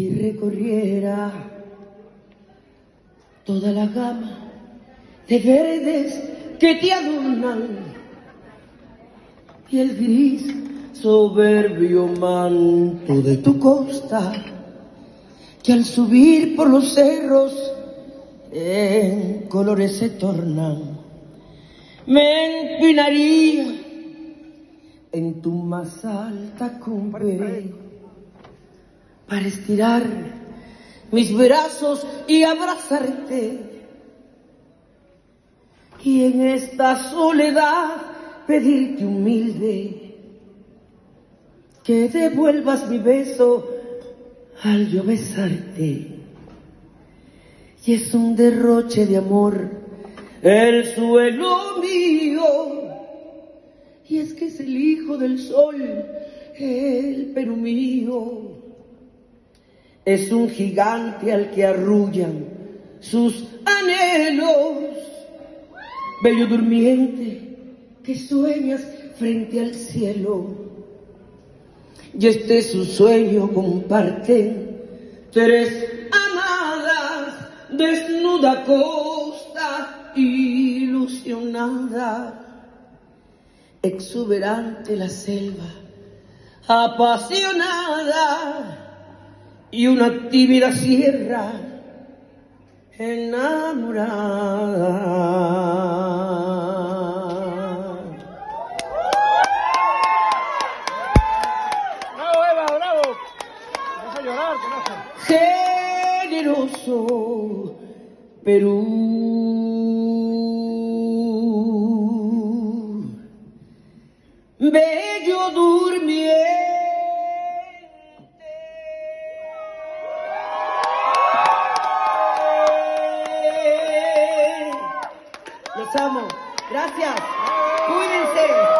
y recorriera toda la gama de verdes que te adornan. Y el gris soberbio manto de tu costa que al subir por los cerros en colores se tornan. Me inclinaría en tu más alta cumbre para estirar mis brazos y abrazarte. Y en esta soledad pedirte humilde que devuelvas mi beso al yo besarte. Y es un derroche de amor el suelo mío. Y es que es el hijo del sol, el Perú mío. Es un gigante al que arrullan sus anhelos. Bello durmiente que sueñas frente al cielo. Y este es su sueño comparten tres amadas, desnuda costa ilusionada, exuberante la selva, apasionada y una tímida sierra enamorada. generoso Perú. Bello durmiente. Los. Gracias. Cuídense.